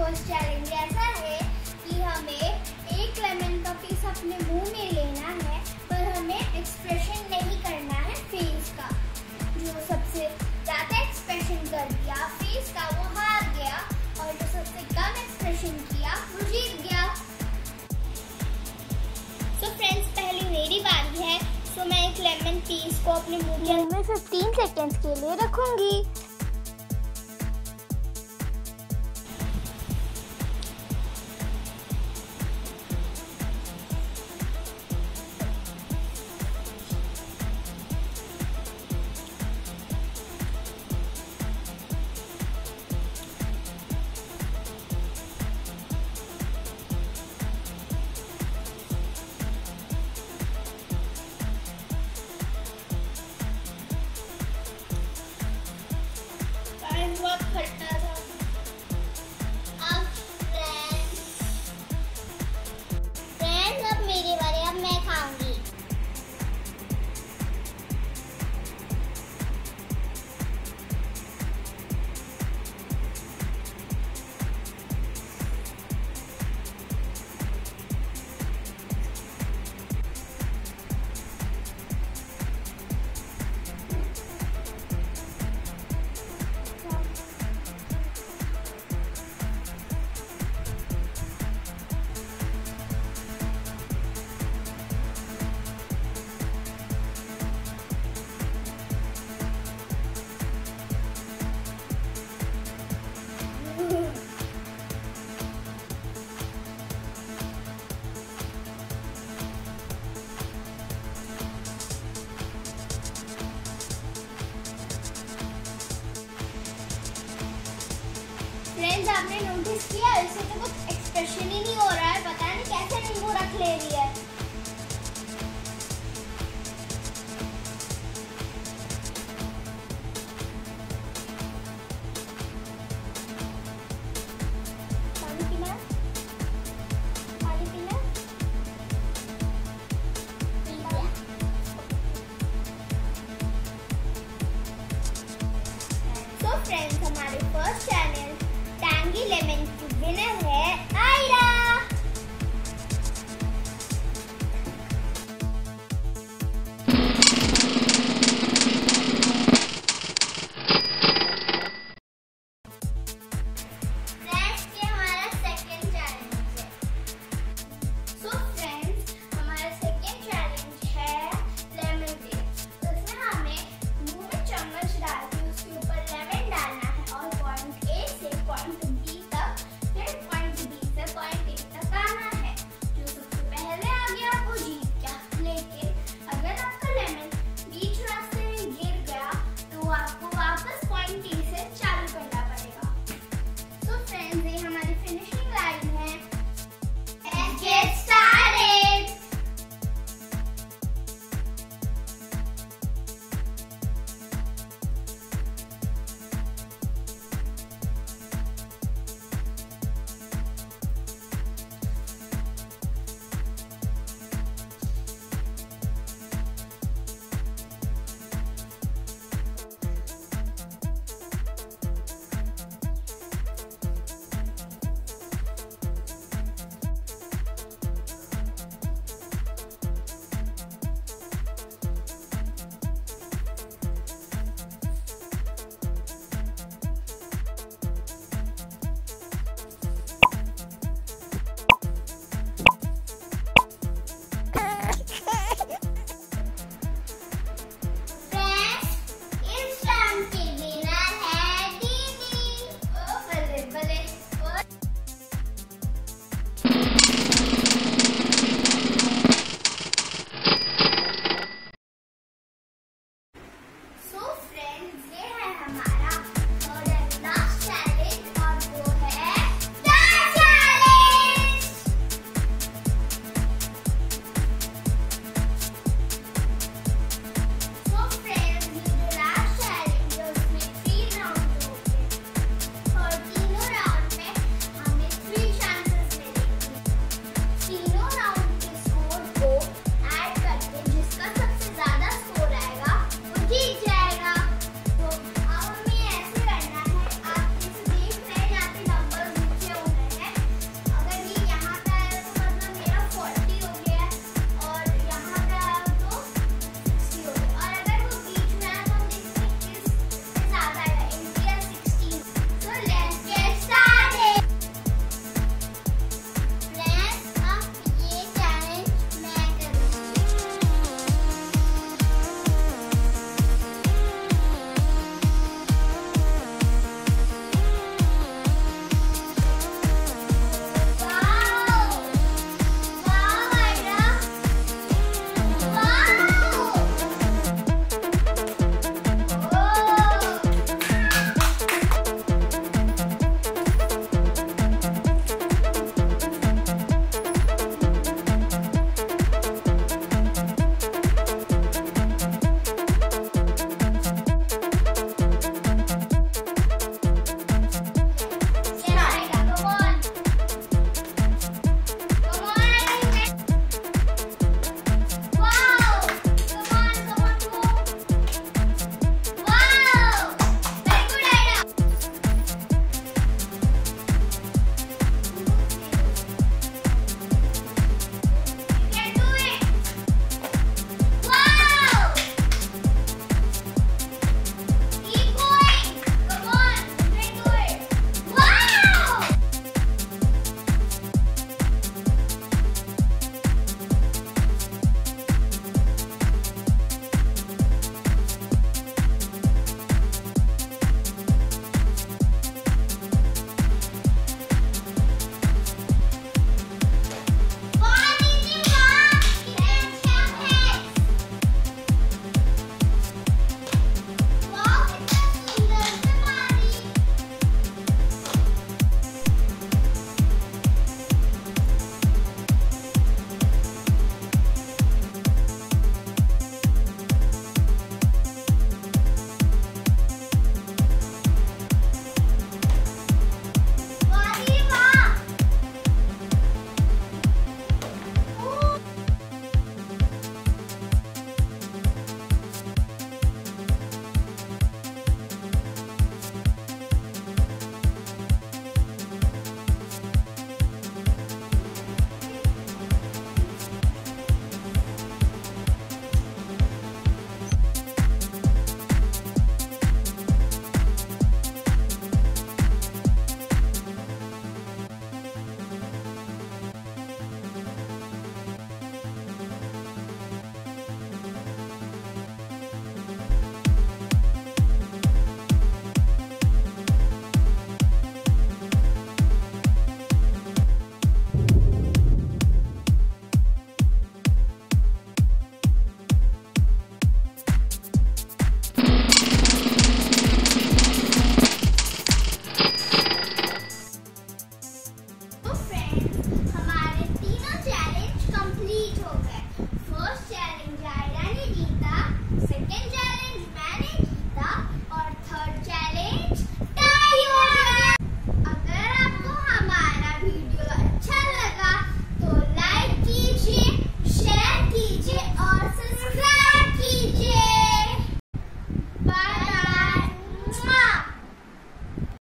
First challenge ऐसा है कि हमें एक लेमन का पीस अपने मुँह में लेना है, पर हमें एक्सप्रेशन नहीं करना है फेस का। जो सबसे ज़्यादा एक्सप्रेशन कर दिया फेस का वो हार गया, और जो सबसे कम एक्सप्रेशन किया, वो जीत गया। सो so फ्रेंड्स पहले मेरी बारी है सो so मैं एक लेमन पीस को अपने मुँह में 15 सेकंड्स के लिए रखूँगी। लेमन की विनर है